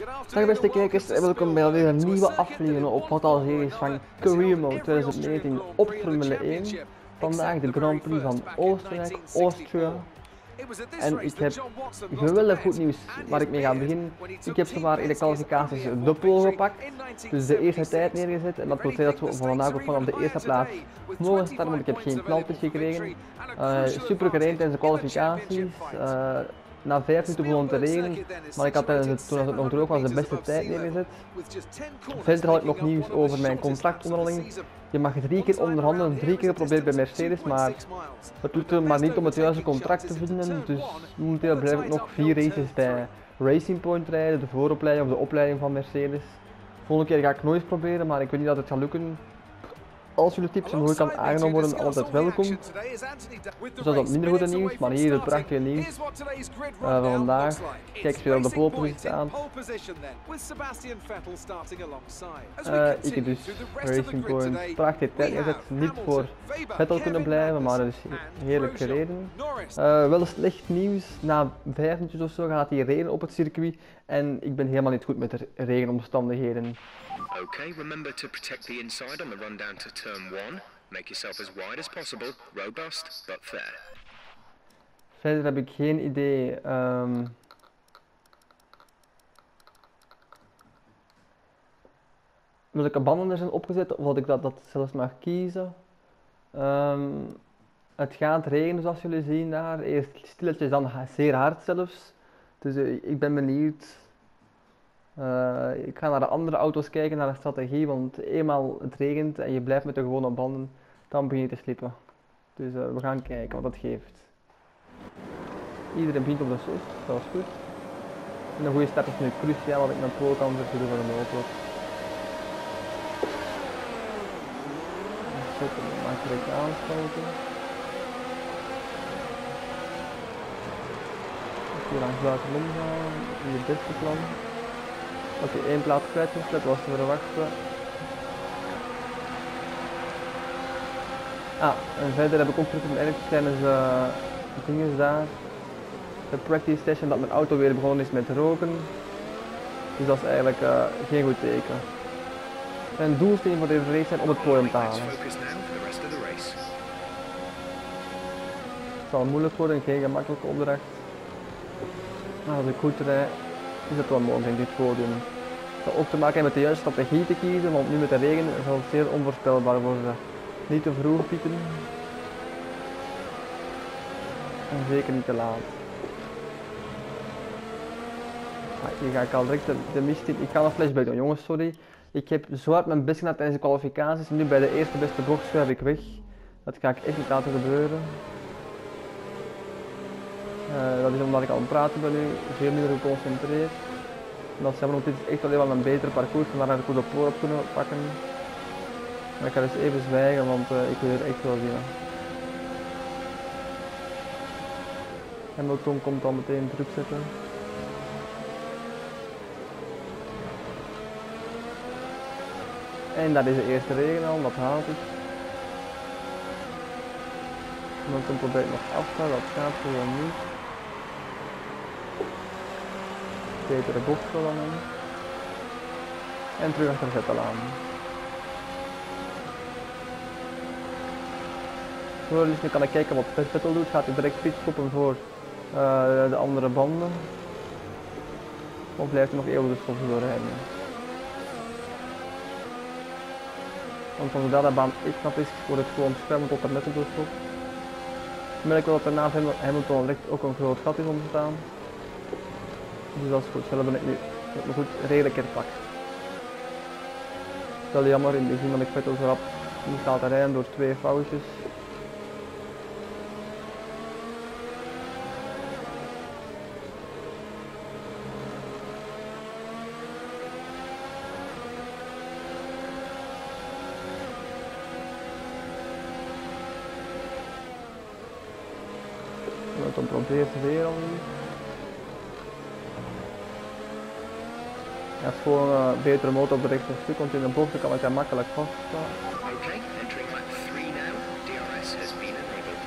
Dag beste kijkers en welkom bij alweer een nieuwe aflevering op wat al series van Career Mode 2019 op Formule 1. Vandaag de Grand Prix van Oostenrijk, Austria. En ik heb geweldig goed nieuws waar ik mee ga beginnen. Ik heb zomaar in de kwalificaties de pole gepakt, dus de eerste tijd neergezet. En dat zeggen dat we vandaag ook vanaf de eerste plaats mogen starten, want ik heb geen knalpunt gekregen. Uh, super gereden tijdens de kwalificaties. Uh, na vijf minuten begon te regenen, maar ik had tijdens toen het nog droog was de beste tijd neergezet. Verder had ik nog nieuws over mijn contractonderhandeling. Je mag drie keer onderhandelen, drie keer geprobeerd bij Mercedes, maar het doet er maar niet om het juiste contract te vinden. Dus momenteel blijf ik nog vier races bij Racing Point rijden, de vooropleiding of de opleiding van Mercedes. Volgende keer ga ik nooit proberen, maar ik weet niet dat het gaat lukken. Als jullie tips en hoe ik kan aangenomen worden, altijd welkom. Dus dat is wat minder goede nieuws, maar hier het prachtige nieuws uh, van vandaag. Kijk eens weer op de polepositie aan. Uh, ik heb dus Racing Point prachtig tijd gezet. Niet voor Vettel kunnen blijven, maar dus heerlijk gereden. Uh, wel slecht nieuws, na vijf minuutjes of zo gaat hij regen op het circuit. En ik ben helemaal niet goed met de regenomstandigheden. Okay, remember to protect the inside on the run down to turn 1. Make yourself as wide as possible, robust but fair. Verder heb ik geen idee. Um, welke banden er zijn opgezet of dat ik dat, zelfs mag kiezen. Um, het gaat regenen zoals jullie zien daar. Eerst stilletjes, dan zeer hard zelfs. Dus uh, ik ben benieuwd uh, ik ga naar de andere auto's kijken, naar de strategie, want eenmaal het regent en je blijft met de gewone banden, dan begin je te slippen. Dus uh, we gaan kijken wat dat geeft. Iedereen begint op de sus, dat was goed. En een goede start is nu cruciaal, wat ik mijn pro kan zetten voor een auto. Zetten, makkelijk aansluiten. Hier langs buitenom gaan, in het beste plan. Oké, okay, één plaats kwijt, dat was te verwachten. Ah, en verder heb ik ook terug eigenlijk tijdens uh, dingen daar. De practice session dat mijn auto weer begonnen is met roken. Dus dat is eigenlijk uh, geen goed teken. Mijn doelstelling voor deze race zijn om het podium te halen. Het zal moeilijk worden, geen gemakkelijke opdracht. Maar als ik goed rijd, is het wel mogelijk dit podium. Het zal ook te maken hebben met de juiste strategie te kiezen, want nu met de regen is het zeer onvoorspelbaar worden. Niet te vroeg pieken. En zeker niet te laat. Hier ga ik al direct de, de mist. Ik ga een flashback doen, jongens, sorry. Ik heb zo hard mijn best gedaan tijdens de kwalificaties. Nu bij de eerste beste bocht schuif ik weg. Dat ga ik echt niet laten gebeuren. Uh, dat is omdat ik al aan het praten ben nu, veel minder geconcentreerd. En dat is is echt alleen wel een betere parcours, vandaar dat ik goed op voor heb kunnen pakken. Maar ik ga dus even zwijgen, want uh, ik wil er echt wel winnen. Hamilton komt dan meteen druk zetten. En dat is de eerste regen al, dat haalt ik. Hamilton probeert nog af te dat gaat gewoon niet. Betere bocht verlangen. En terug achter aan. Dus nu kan ik kijken wat Vettel doet. Gaat hij direct pitstoppen voor uh, de andere banden? Of blijft hij nog eeuwig de doorrijden? Want zodra de baan echt knap is, wordt het gewoon schermen tot er net op de. Ik merk wel dat er na Hamilton recht ook een groot gat is ontstaan. Dus dat is goed, zelf ben ik nu me goed redelijk herpakt. Het is wel jammer in het begin dat ik vet zo rap moest laten rijden door twee foutjes. Dan probeert weer alweer. Ja, het is gewoon een betere motor op de rechte stuk, want in de bocht kan ik daar makkelijk vaststaan. Okay, entering lap 3 now. DRS has been enabled.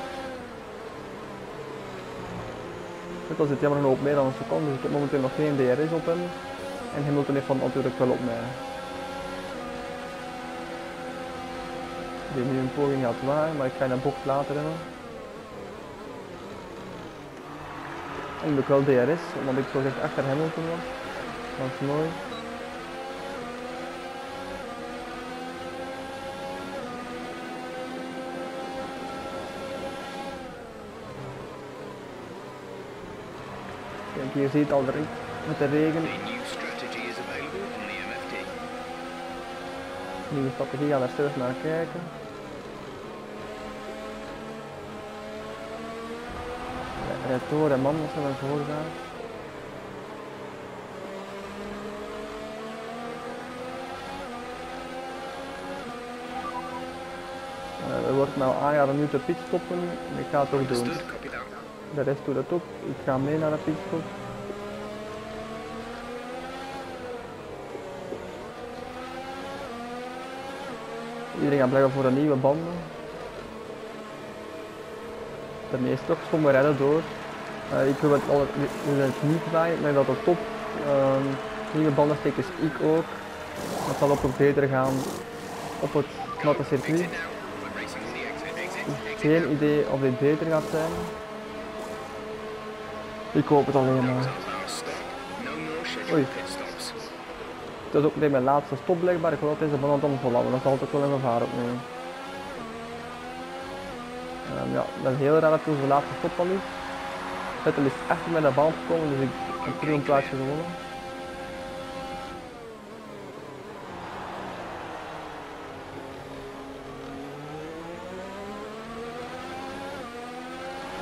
Dit was het jammer een hoop meer dan een seconde, dus ik heb momenteel nog geen DRS op hem. En Hamilton heeft van natuurlijk wel op mij. Die nu een poging gaat waar, maar ik ga in een bocht later hebben. En ik wel DRS, omdat ik zo echt achter Hamilton was. Dat is mooi. Kijk, hier ziet al de, met de regen. Nieuwe strategie, gaan daar zelf naar kijken. Door en man als er naar voren gaan. Er wordt nou aangeraden nu te pitstoppen. Ik ga het ook doen. De rest doet het ook. Ik ga mee naar de pitstop. Iedereen gaat blijven voor de nieuwe banden. De meeste toch sommigen redden door. Uh, ik wil het, al, wil het niet bij, maar dat het top. Um, nieuwe bandenstekers ik ook. Dat zal ook beter gaan op het natte circuit. Geen idee of dit beter gaat zijn. Ik hoop het alleen maar. Oei. Dat is ook meteen mijn laatste stop blijkbaar. Ik wil dat deze band omvallen, dat is altijd wel een gevaar opnemen. Um, ja, dat heel raar dat het de laatste stop al is. Vettel is echt met de band gekomen, dus ik heb een plaatsje gewonnen.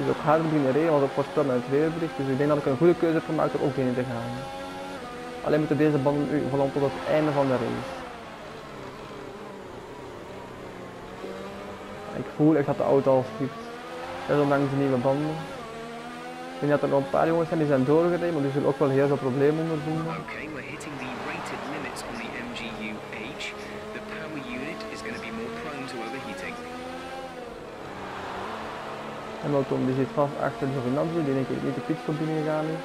Is ook hard beginnen regen, want op voorspel met het dus ik denk dat ik een goede keuze heb gemaakt er ook binnen te gaan. Alleen moeten deze banden nu vooral tot het einde van de race. Ik voel echt dat de auto al schiet. Desondanks de nieuwe banden. Ik denk dat er nog een paar jongens zijn die zijn doorgereden, maar die zullen ook wel heel veel problemen ondervinden. Okay, we're hitting the rated limits on the MGU-H. The power unit is going to be Hamilton die zit vast achter Giovinazzi, die denk ik niet de pitstop binnen gegaan is.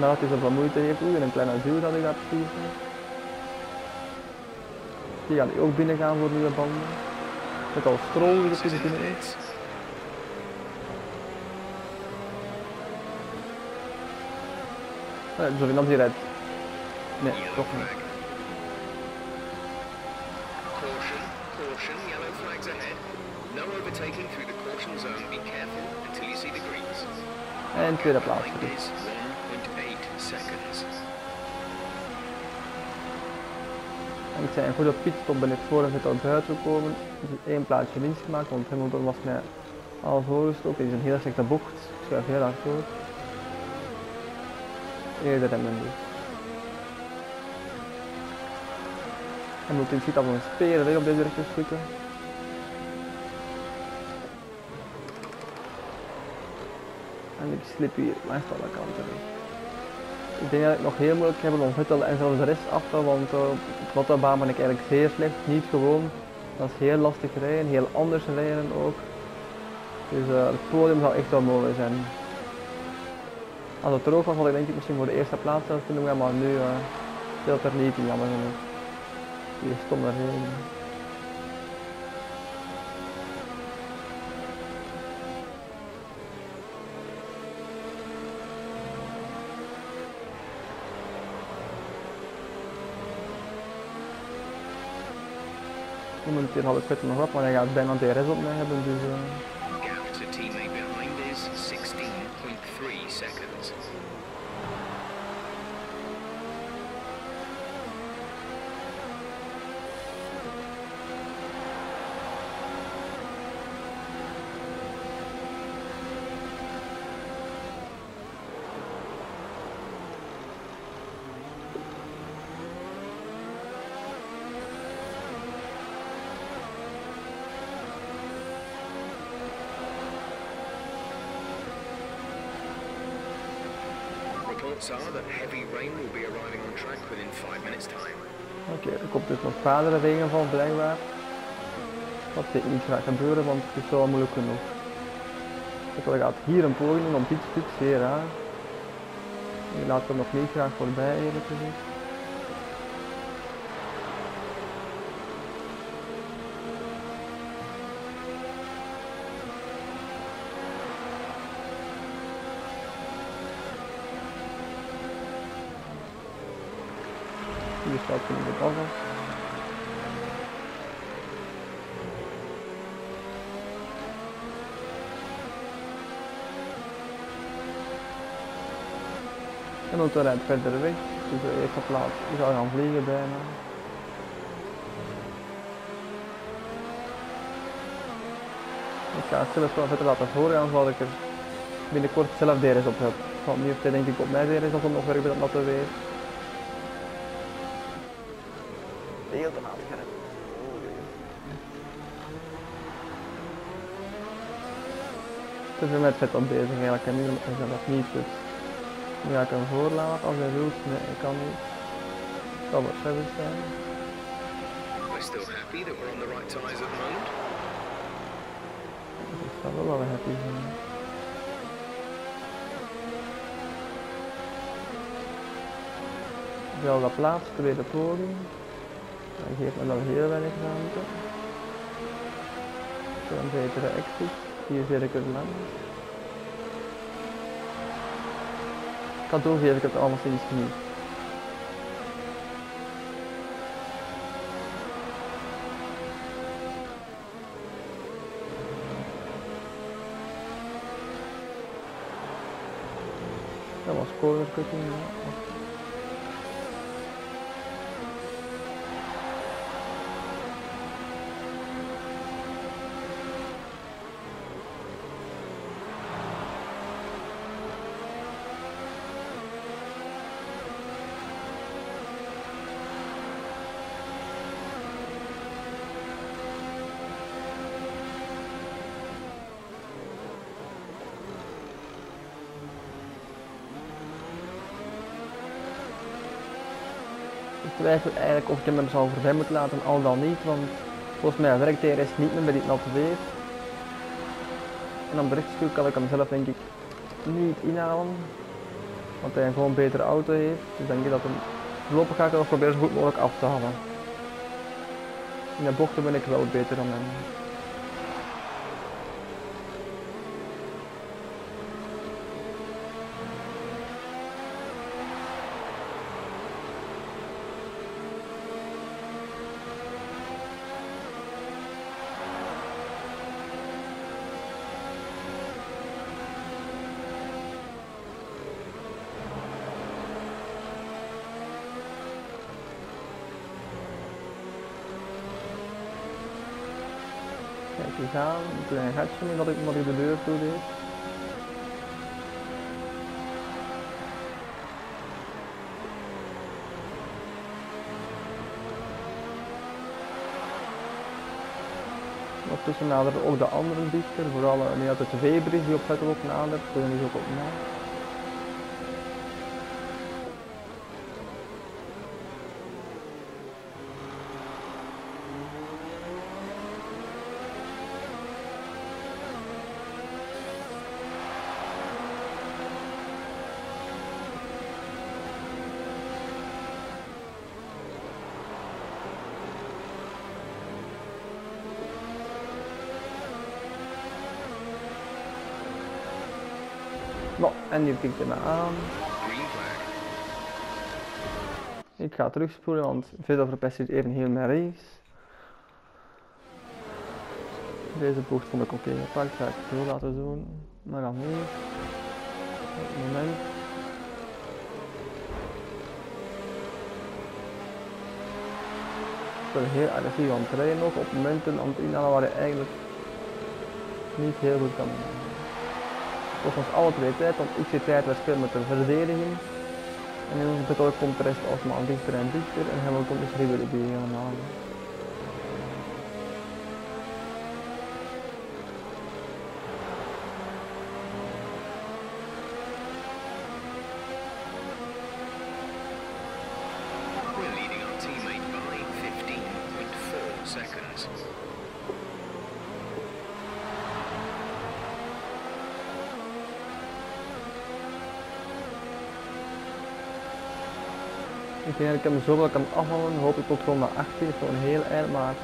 Nadat hij zoveel moeite heeft, oeh, een kleine duw dat ik daar precies. Die gaat ook binnen gaan voor nieuwe banden. Met al stroom die er binnen is. Nee, Giovinazzi rijdt. Nee, toch niet. Caution, caution. Overtaking through the caution zone. Be careful until you see the greens. En tweede plaats. Behind is 1.8 seconds. En ik zei een goede pitstop ben ik voor het al buiten gekomen. Dus één plaatsje winst gemaakt, want Hamilton was mij al voorgestoken. Dit is een heel slechte bocht. Ik schuif heel hard door. Eerder remmen dus. Hamilton ziet al een speren weg op deze rechterstukken. En ik slip hier langs alle kanten. Ik denk dat ik nog heel moeilijk heb om Vettel en zelfs de rest af te, want uh, op Rotterdam ben ik eigenlijk zeer slecht, niet gewoon. Dat is heel lastig rijden, heel anders rijden ook. Dus uh, het podium zou echt wel mooi zijn. Als het droog was had ik denk ik misschien voor de eerste plaats kunnen gaan, maar nu uh, speelt er niet jammer genoeg. Die stomme regen. Momenteel had ik het nog op, maar hij gaat bijna DRS op mij hebben, dus... Uh... Gap to teammate behind is 16.3 seconds. Oké, er komt dus nog verdere regenval blijkbaar. Dat dit niet gaat gebeuren, want het is wel moeilijk genoeg. Ik gaat hier een poging doen om iets te raar. Die laat hem nog niet graag voorbij eerlijk. Hij in de bagas. En dan rijdt verder weg. Dus de eerste plaats die zou gaan vliegen bijna. Ik ga het zelf wel verder laten voorgaan zodat ik er binnenkort zelf DRS op heb. Want nu heeft hij denk ik op mij DRS op nog werk bij dat natte weer. Heel te veel met vet op bezig eigenlijk en nu is dat niet goed. Nu ga ik hem voorlaten als hij wil. Nee, ik kan niet. Het zal wat verder zijn. We're still happy that we're on the right tyres at the moment. Dus ik zal wel wel happy zijn. Wel dat plaats, tweede podium. Hij geeft me nog heel weinig ruimte. Voor een betere exit. Hier zit ik het lang. Cadeau geef ik het alleszins niet. Dat was corner cutting. Twijfel eigenlijk of ik hem zou voorbij moeten laten, al dan niet, want volgens mij werkt DRS niet meer bij dit natte weer. En op de kan ik hem zelf denk ik niet inhalen, want hij gewoon een betere auto heeft. Dus denk ik dat hem voorlopig ga ik nog proberen zo goed mogelijk af te halen. In de bochten ben ik wel beter dan hem. Kijk eens aan, een gatje omdat ik, omdat ik de deur toe deed. Ondertussen naderen ook de andere dichter, vooral uh, nu dat het Weber is die op het ook nadert, dus is ook op. Nou, en nu tikt hij me aan. Ik ga terugspoelen, want Vettel verpest even heel mijn race. Deze bocht vond ik oké gepakt, ga ik zo laten doen. Maar dan hier. Op het moment. Ik ben heel agressief aan het rijden nog, op momenten aan het inhalen waar je eigenlijk niet heel goed kan doen. Volgens alle tijd, want ik zit tijd spelen met de verdediging. En in onze beton komt de rest alsmaar dichter en dichter en Hamilton is Ribbery die helemaal. Denk dat ik hem zo wel kan afvallen, hoop ik tot ronde 18, is gewoon heel eind, maar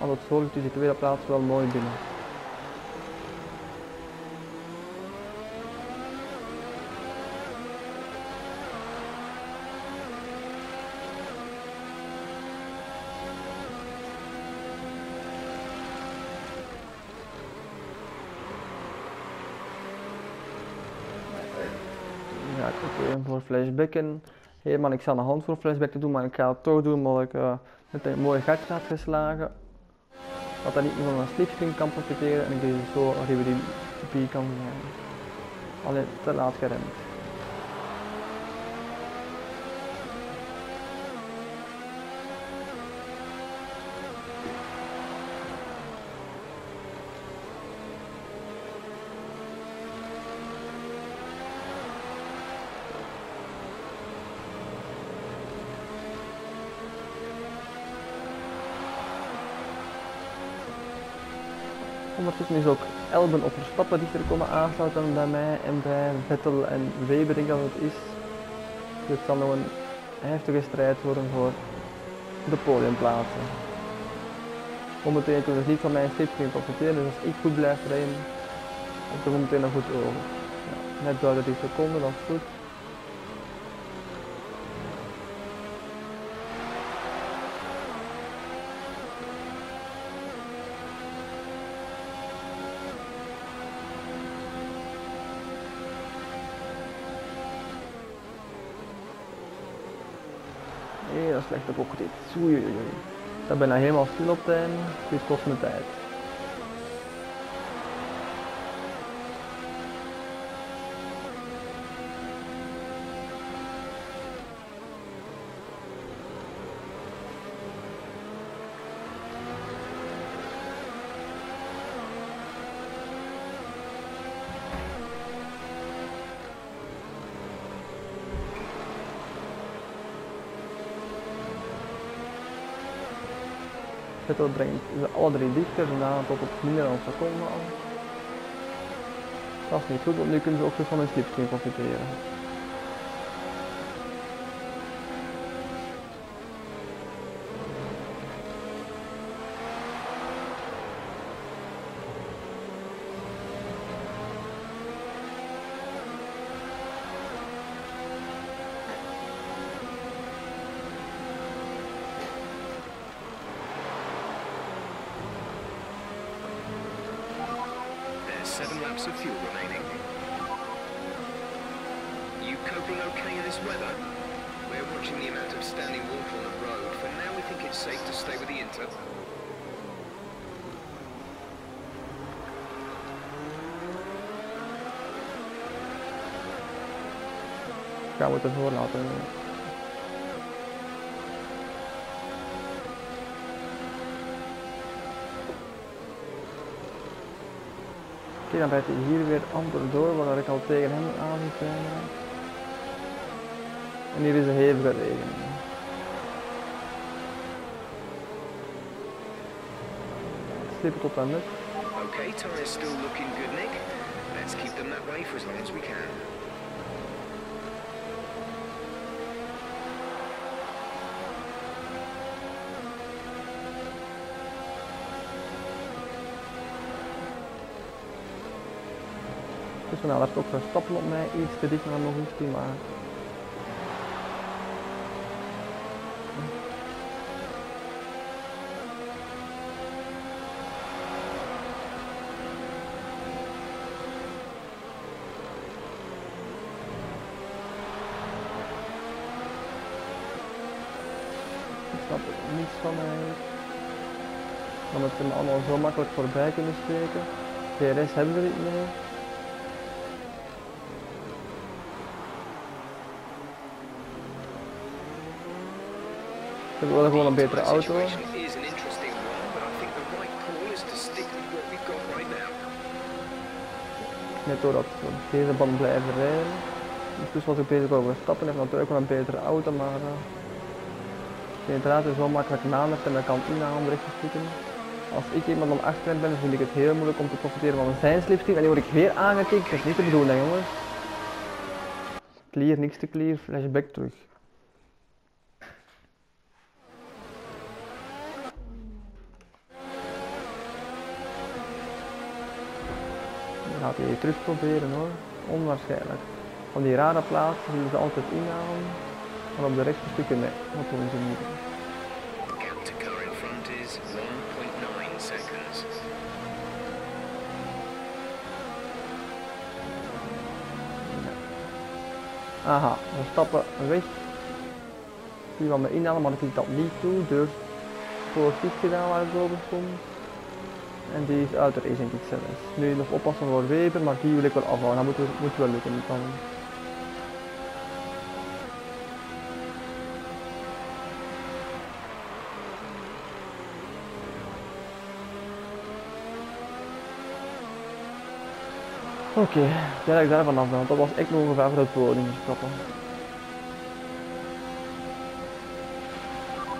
als het zo lukt is de tweede plaats wel mooi binnen. Ja, ik heb voor flashbacken. Ik voor een flashback te doen, maar ik ga het toch doen omdat ik uh, een mooie gatje had geslagen. Dat dat niet van een slipstream kan profiteren en ik deze zo revisie kan zijn. Alleen te laat geremd. Ondertussen is ook Elben op Verstappen dichter komen aansluiten bij mij en bij Vettel en Weber denk ik dat het is. Dus het zal nog een heftige strijd worden voor de podiumplaatsen. Momenteel kunnen ze niet van mijn slipstream profiteren, dus als ik goed blijf rijden, dan komt meteen nog goed over. Ja, net buiten die seconden, dat is goed. Slechte bok dit. Oei, oei, oei. Ik ben nou helemaal stil op het Dit kost me tijd. Vettel brengt alle drie dichter, daarna tot op minder dan een seconde af. Dat is niet goed, want nu kunnen ze ook weer van een slipstream profiteren. Oké, dan rijdt hij hier weer amper door, waar ik al tegen hem aan moet. En hier is een hevige regen. Slippen tot aan net. Okay, still looking good, Nick. Let's keep them that way for as long as we can. Dus nou, daar is ook Verstappen op mij, iets te dicht naar nog iets, maar... Ik snap niets van eigenlijk. Omdat ze me allemaal zo makkelijk voorbij kunnen steken. DRS hebben we niet meer. Ze willen gewoon een betere auto. Situation is an interesting one, but I think the right call is to stick with what we've got right now. Net doordat we op deze band blijven rijden. Dus was ik bezig over stappen, heeft natuurlijk wel een betere auto, maar uh, de draad is wel makkelijk nadert en dan kan in naar andere richting schieten. Als ik iemand om achterin ben, vind ik het heel moeilijk om te profiteren van zijn slipstream. En die word ik weer aangekeken, dat is niet de bedoeling jongens. Clear, niks te clear, flashback terug. Gaat hij terug proberen hoor. Onwaarschijnlijk. Van die rare plaatsen die ze altijd inhalen. Maar op de rechte stukken nee, dat doen ze niet. Gap to car in front is 1.9 seconds. Aha, we stappen weg. Die van me inhalen, maar ik dat niet toe. Dus politiek gedaan waar ik over stond. En die is uit de zelfs. Nu nog oppassen voor Weber, maar die wil ik wel afhouden. Dat moet, wel lukken. Oké, okay, dat ik daar vanaf ben, want dat was echt nog voor het podium stappen.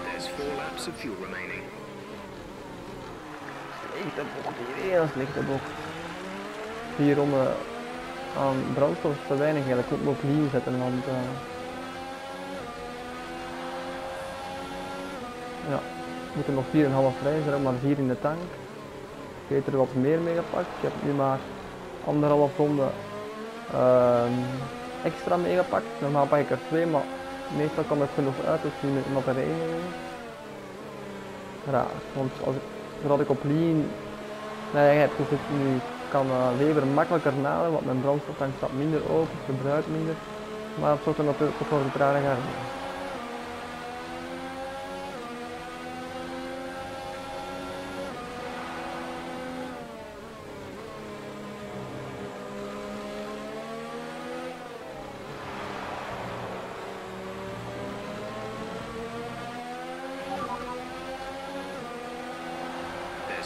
There's four laps of fuel remaining. Slechte bocht hier, slechte bocht. Hier om uh, aan brandstof te weinig eigenlijk, ik moet me op nieuw zetten, want uh, ja, we moeten nog 4,5 vrij, zijn maar 4 in de tank. Ik weet er wat meer mee gepakt, ik heb nu maar anderhalf ronde uh, extra meegepakt. Normaal pak ik er twee, maar meestal kan ik genoeg uit, dus nu er één. Raar, want als ik, doordat ik op lean nee, heb gezet nu kan uh, Weber makkelijker naderen, want mijn brandstoftank staat minder open, verbruikt minder. Maar het zorgt er natuurlijk voor rare gaan.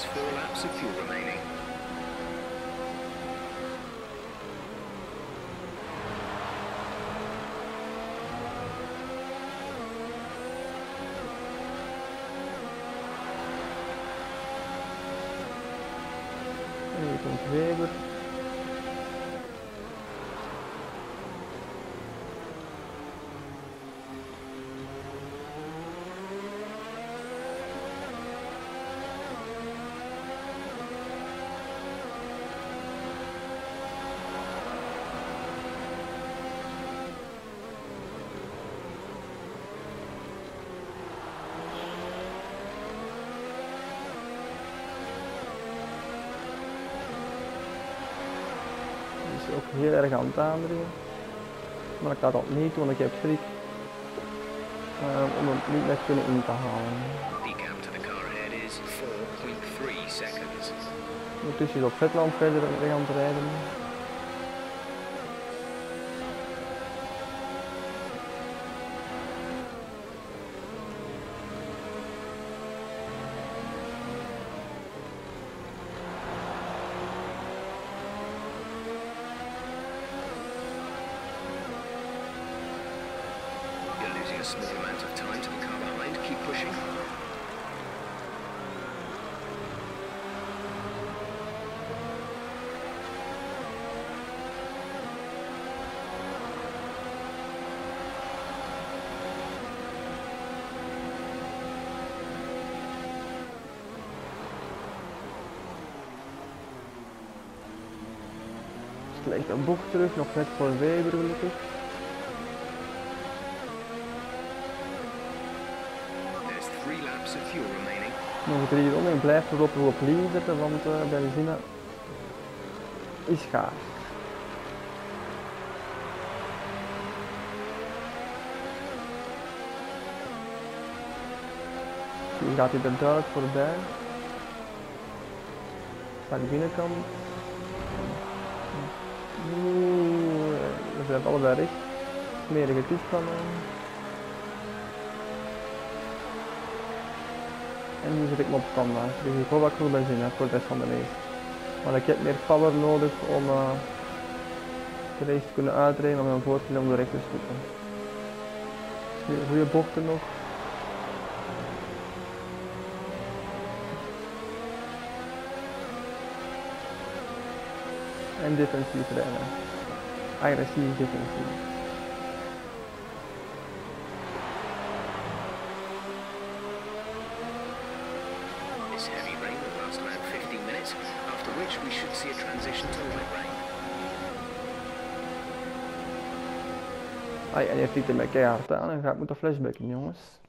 Four laps of fuel remaining. Is ook heel erg aan het aandringen. Maar ik ga dat niet doen, want ik heb schrik uh, om hem niet meer kunnen in te halen. The gap to the car ahead is 4.3 seconds. Ondertussen is op Vetland verder weg aan het rijden. You're losing a small amount of time to the car behind. Keep pushing. Slecht een bocht terug, nog net voor Weber gelukkig. Nog drie ronden, ik blijf voorlopig op lean zetten, want uh, benzine is schaars. Hier gaat hij er duidelijk voorbij. Aan de binnenkant. Oeh, we zijn allebei recht. Smerige toestand. En nu zit ik me op standaard. Dus ik hoop dat ik genoeg benzine heb voor de rest van de race. Maar ik heb meer power nodig om uh, de race te kunnen uitrijden om mijn voor te om de rechte stukken. Dus nu goede bochten nog. En defensief rijden agressief defensief. This after which we should see a transition to light rain. Ai, en hij er keihard aan en gaat moeten flashbacken, jongens.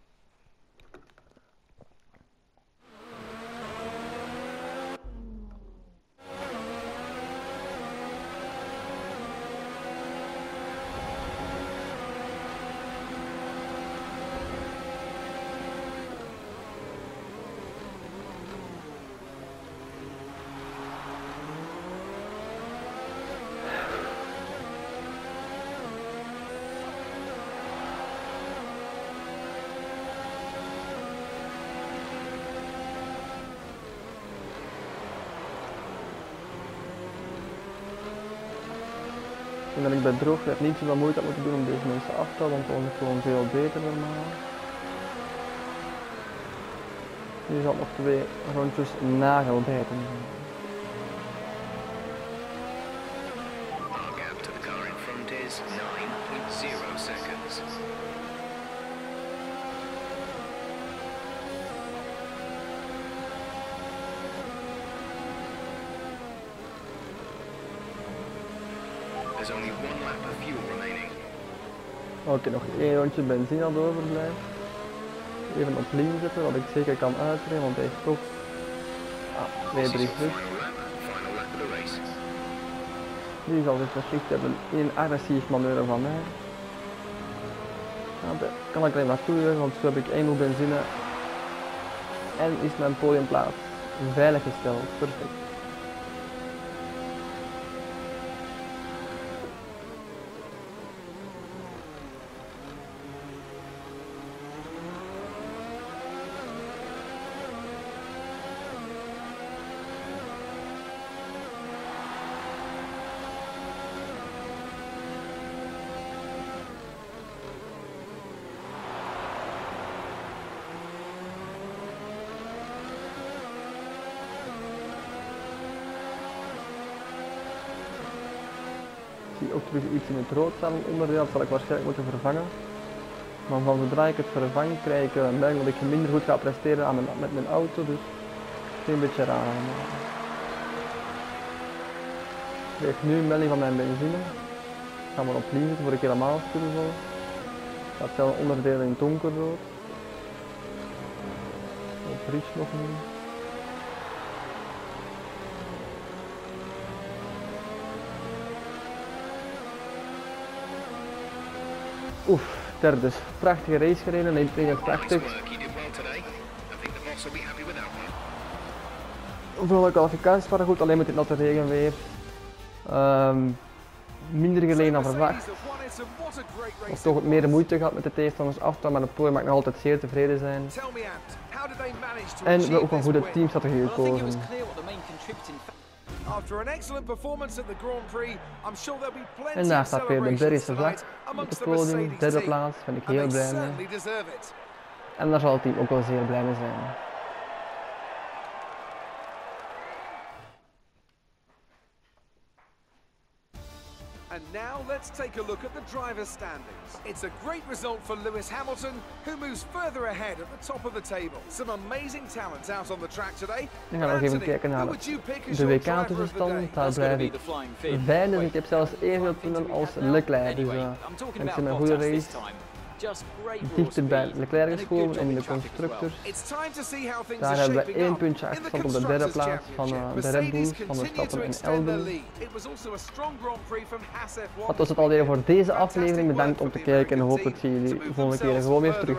En dat ik bij droog werd niet zoveel moeite had moeten doen om deze mensen af te halen, want dan was ik gewoon veel beter normaal. Nu zal nog twee rondjes nagelbijten. Oké, nog één rondje benzine dat overblijft. Even op lean zetten, wat ik zeker kan uitrijden, want hij heeft toch ah, twee, This is drie your terug. final lap, final lap of the race. Nu zal dit geschikt hebben in een agressief manoeuvre van mij. Nou, daar kan ik alleen naartoe, want zo heb ik één benzine. En is mijn podiumplaats veilig gesteld. Perfect. Ik zie ook terug iets in het rood onderdeel, dat zal ik waarschijnlijk moeten vervangen. Maar van zodra ik het vervang, krijg ik een melding dat ik minder goed ga presteren aan met mijn auto, dus het is een beetje raar. Ik krijg nu een melding van mijn benzine. Ik ga maar op lean zitten voor ik helemaal stil zal. Dat zijn onderdelen in donkerrood. Op nog niet. Oef, derde dus. Prachtige race gereden, nee, nee, Nice prachtig. work, you did well today. I think the boss will be happy with that one. Vooral de kwalificaties waren goed, alleen met dit natte regenweer. Ehm minder geleden dan verwacht. Of toch wat meer moeite gehad met de tegenstanders af maar de ploeg mag nog altijd zeer tevreden zijn. En we hebben ook een goede teamstrategie gekozen. After an excellent performance at the Grand Prix, I'm sure there'll be plenty En daar of staat weer de tonight vlag op het the podium, derde plaats, ben ik heel blij mee. certainly deserve it. En daar zal het team ook wel zeer blij mee zijn. Let's take a look at the driver's standings. It's a great result for Lewis Hamilton, who moves further ahead at the top of the table. Some amazing talents out on the track today. We gaan nog even kijken naar would you pick as de your driver of the WK-tussenstand. Daar blijf to be ik the vijfde. Ik heb zelfs one evenveel punten als. Leclerc. Dus Anyway, uh, I'm ik about zie een goede race. Dichter bij Leclerc and a geschoven good job en in in de things Daar hebben we één puntje In achterstand op de derde plaats van uh, de Red Bulls, van continue Verstappen to en extend their Albon. lead. It was also a strong Grand Prix from Haas F1. Dat was het alweer voor deze aflevering. Bedankt om te kijken en hoop dat jullie de volgende keer gewoon weer terug.